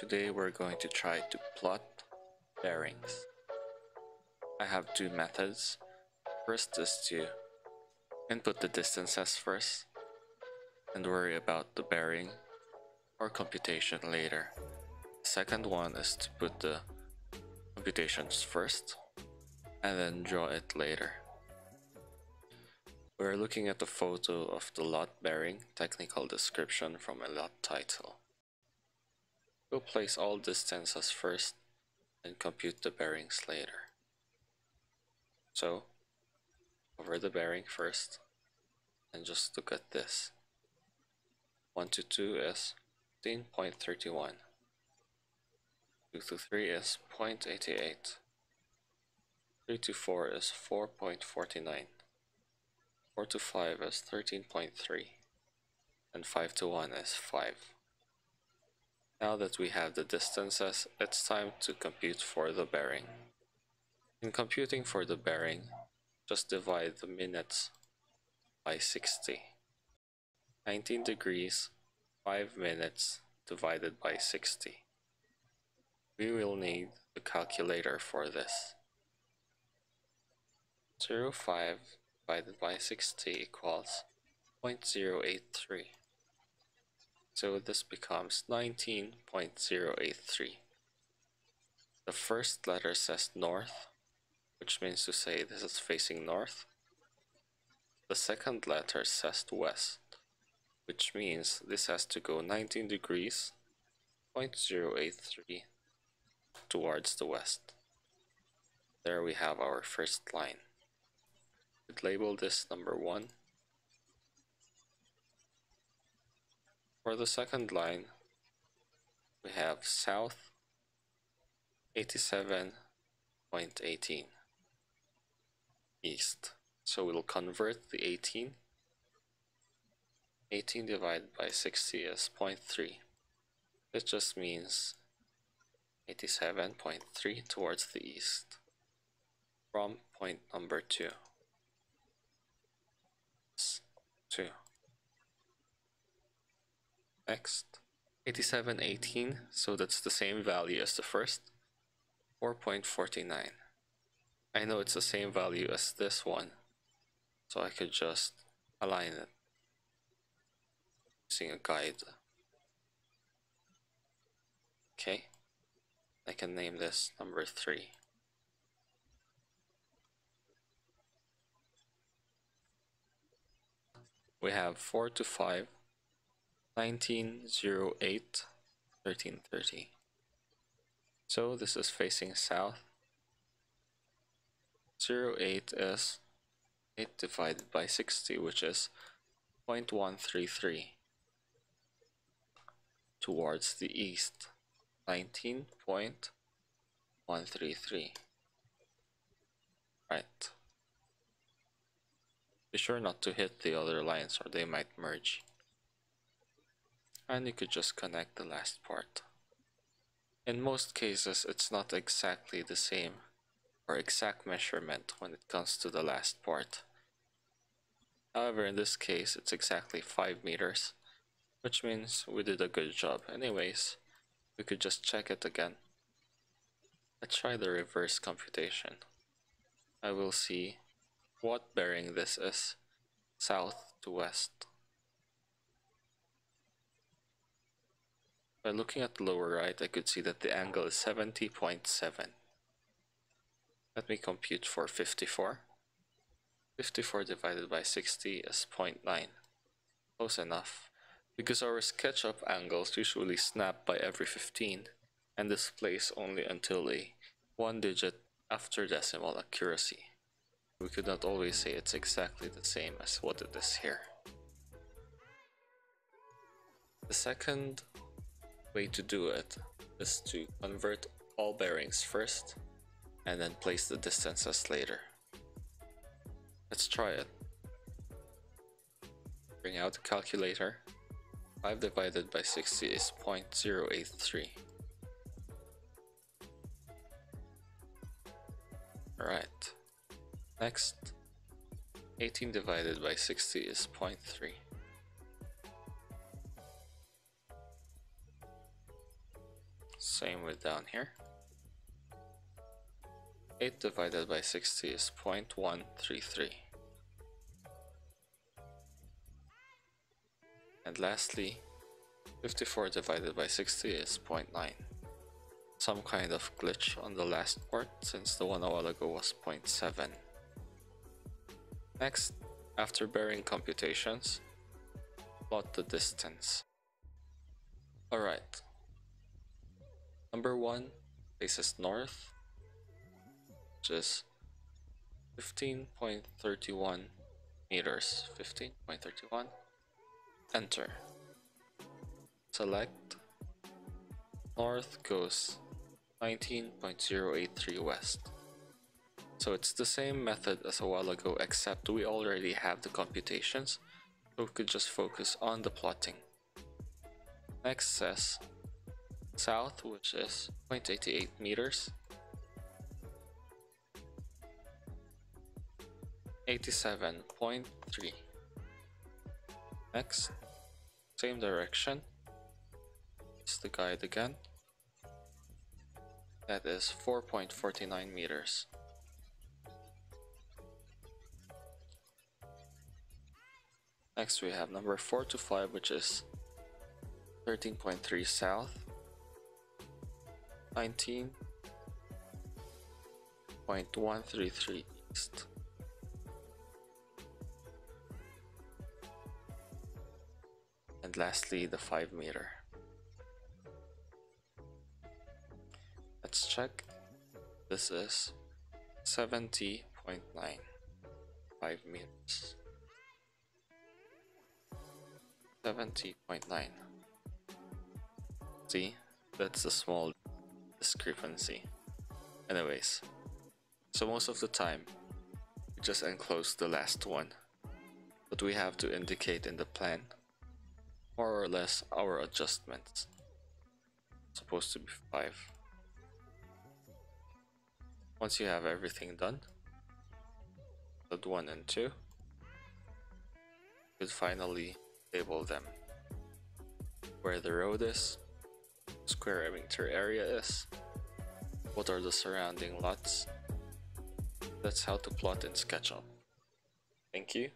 Today we're going to try to plot bearings. I have two methods. First is to input the distances first and worry about the bearing or computation later. Second one is to put the computations first and then draw it later. We're looking at the photo of the lot bearing technical description from a lot title. We'll place all distances first and compute the bearings later. So, over the bearing first and just look at this. 1 to 2 is 15.31. 2 to 3 is 0.88. 3 to 4 is 4.49. 4 to 5 is 13.3. And 5 to 1 is 5. Now that we have the distances, it's time to compute for the bearing. In computing for the bearing, just divide the minutes by 60. 19 degrees, 5 minutes divided by 60. We will need the calculator for this. 0.5 divided by 60 equals 0.083. So this becomes 19.083. The first letter says north, which means to say this is facing north. The second letter says west, which means this has to go 19 degrees, 0.083 towards the west. There we have our first line. We'd label this number 1 For the second line, we have south 87.18 east. So we'll convert the 18. 18 divided by 60 is 0.3. It just means 87.3 towards the east from point number 2. 2. Next, 8718, so that's the same value as the first, 4.49. I know it's the same value as this one, so I could just align it using a guide. Okay, I can name this number 3. We have 4 to 5 1908 1330. So this is facing south. 08 is 8 divided by 60, which is 0.133 towards the east. 19.133. Right. Be sure not to hit the other lines or they might merge and you could just connect the last part. In most cases, it's not exactly the same or exact measurement when it comes to the last part. However, in this case, it's exactly 5 meters, which means we did a good job. Anyways, we could just check it again. Let's try the reverse computation. I will see what bearing this is, south to west. By looking at the lower right, I could see that the angle is 70.7. Let me compute for 54. 54 divided by 60 is 0.9. Close enough. Because our SketchUp angles usually snap by every 15 and displace only until a one digit after decimal accuracy. We could not always say it's exactly the same as what it is here. The second way to do it is to convert all bearings first and then place the distances later. Let's try it. Bring out the calculator. 5 divided by 60 is 0.083. Alright. Next, 18 divided by 60 is 0.3. Same with down here. 8 divided by 60 is 0.133. And lastly, 54 divided by 60 is 0.9. Some kind of glitch on the last part since the one a while ago was 0.7. Next, after bearing computations, plot the distance. Alright. Number 1 faces north, which is 15.31 meters. 15.31. Enter. Select. North goes 19.083 west. So it's the same method as a while ago except we already have the computations so we could just focus on the plotting. Next says south which is 0.88 meters. 87.3 next same direction. It's the guide again. That is 4.49 meters. Next we have number 4 to 5 which is 13.3 south 19.133 east. And lastly the 5 meter. Let's check. This is 70.9 5 meters. 70.9. See, that's a small discrepancy. Anyways, so most of the time, we just enclose the last one, but we have to indicate in the plan more or less our adjustments. It's supposed to be 5. Once you have everything done, put 1 and 2, you could finally label them. Where the road is, square meter area is, what are the surrounding lots. That's how to plot in SketchUp. Thank you.